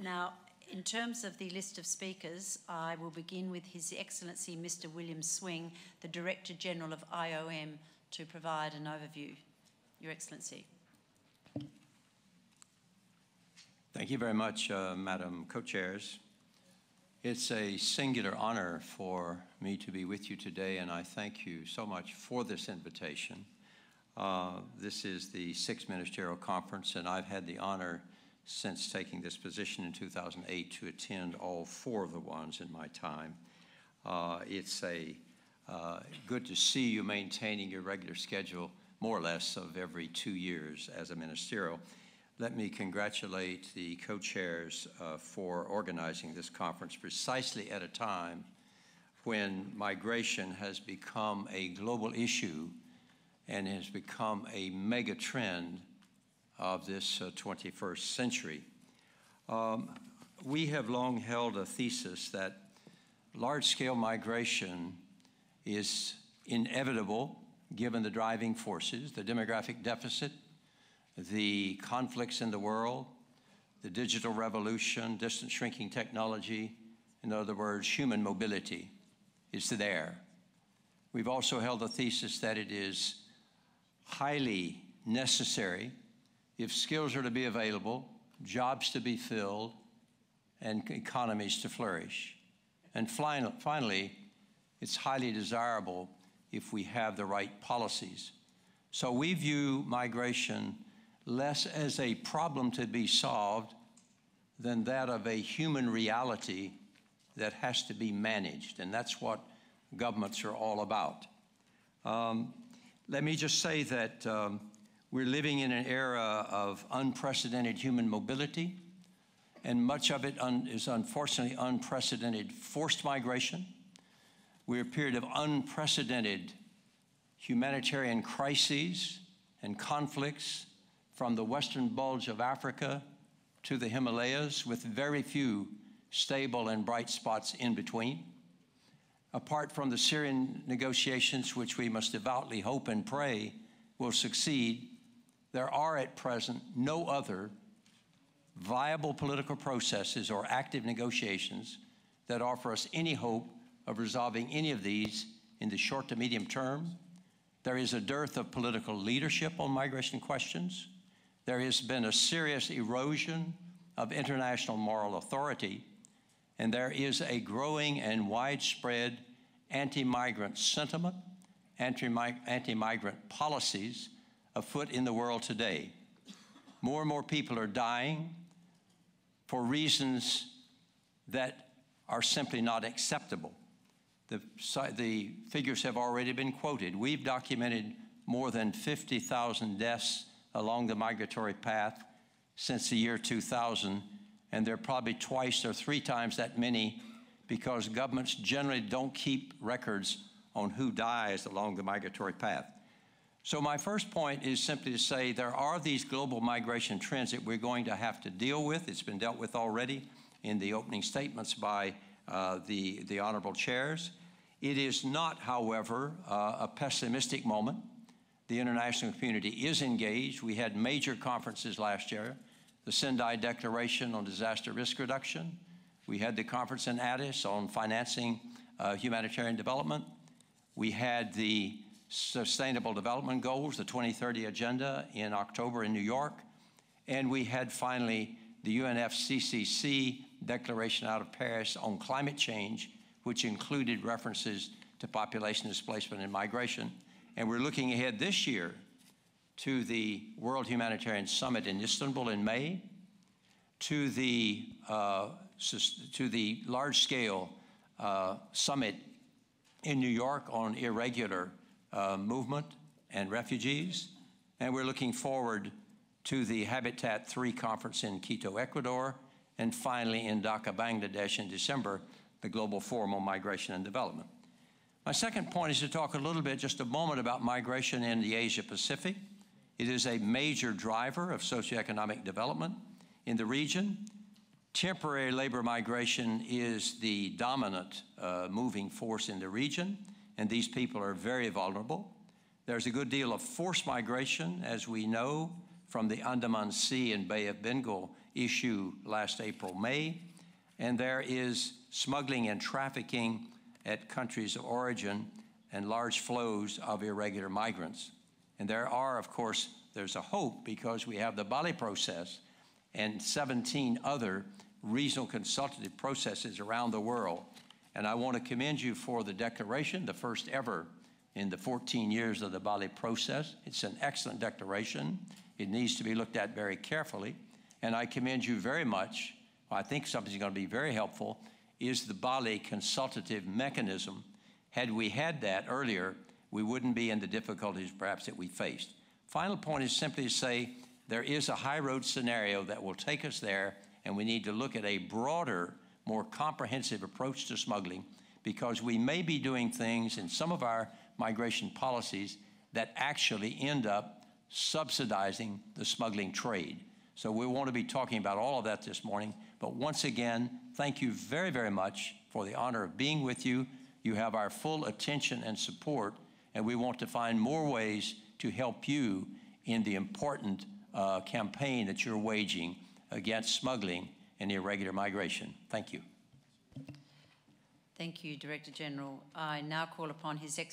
Now, in terms of the list of speakers, I will begin with His Excellency Mr. William Swing, the Director General of IOM, to provide an overview. Your Excellency. Thank you very much, uh, Madam Co-Chairs. It's a singular honor for me to be with you today, and I thank you so much for this invitation. Uh, this is the sixth ministerial conference, and I've had the honor since taking this position in 2008 to attend all four of the ones in my time. Uh, it's a uh, good to see you maintaining your regular schedule, more or less, of every two years as a ministerial let me congratulate the co-chairs uh, for organizing this conference precisely at a time when migration has become a global issue and has become a mega trend of this uh, 21st century. Um, we have long held a thesis that large-scale migration is inevitable given the driving forces, the demographic deficit, the conflicts in the world, the digital revolution, distance shrinking technology, in other words, human mobility is there. We've also held the thesis that it is highly necessary if skills are to be available, jobs to be filled, and economies to flourish. And finally, it's highly desirable if we have the right policies. So we view migration less as a problem to be solved than that of a human reality that has to be managed. And that's what governments are all about. Um, let me just say that um, we're living in an era of unprecedented human mobility, and much of it un is unfortunately unprecedented forced migration. We're a period of unprecedented humanitarian crises and conflicts from the western bulge of Africa to the Himalayas with very few stable and bright spots in between. Apart from the Syrian negotiations, which we must devoutly hope and pray will succeed, there are at present no other viable political processes or active negotiations that offer us any hope of resolving any of these in the short to medium term. There is a dearth of political leadership on migration questions there has been a serious erosion of international moral authority, and there is a growing and widespread anti migrant sentiment, anti migrant policies afoot in the world today. More and more people are dying for reasons that are simply not acceptable. The, the figures have already been quoted. We've documented more than 50,000 deaths along the migratory path since the year 2000, and there are probably twice or three times that many because governments generally don't keep records on who dies along the migratory path. So my first point is simply to say there are these global migration trends that we're going to have to deal with. It's been dealt with already in the opening statements by uh, the, the honorable chairs. It is not, however, uh, a pessimistic moment. The international community is engaged. We had major conferences last year. The Sendai Declaration on Disaster Risk Reduction. We had the conference in Addis on financing uh, humanitarian development. We had the Sustainable Development Goals, the 2030 Agenda in October in New York. And we had finally the UNFCCC declaration out of Paris on climate change, which included references to population displacement and migration. And we're looking ahead this year to the World Humanitarian Summit in Istanbul in May, to the, uh, to the large scale uh, summit in New York on irregular uh, movement and refugees. And we're looking forward to the Habitat 3 conference in Quito, Ecuador, and finally in Dhaka, Bangladesh in December, the Global Forum on Migration and Development. My second point is to talk a little bit, just a moment, about migration in the Asia Pacific. It is a major driver of socioeconomic development in the region. Temporary labor migration is the dominant uh, moving force in the region, and these people are very vulnerable. There's a good deal of forced migration, as we know, from the Andaman Sea and Bay of Bengal issue last April, May, and there is smuggling and trafficking at countries of origin and large flows of irregular migrants. And there are, of course, there's a hope because we have the Bali process and 17 other regional consultative processes around the world. And I want to commend you for the declaration, the first ever in the 14 years of the Bali process. It's an excellent declaration. It needs to be looked at very carefully. And I commend you very much. I think something's going to be very helpful is the Bali consultative mechanism. Had we had that earlier, we wouldn't be in the difficulties perhaps that we faced. Final point is simply to say there is a high road scenario that will take us there, and we need to look at a broader, more comprehensive approach to smuggling because we may be doing things in some of our migration policies that actually end up subsidizing the smuggling trade. So we want to be talking about all of that this morning. But once again, thank you very, very much for the honor of being with you. You have our full attention and support, and we want to find more ways to help you in the important uh, campaign that you're waging against smuggling and irregular migration. Thank you. Thank you, Director General. I now call upon His Excellency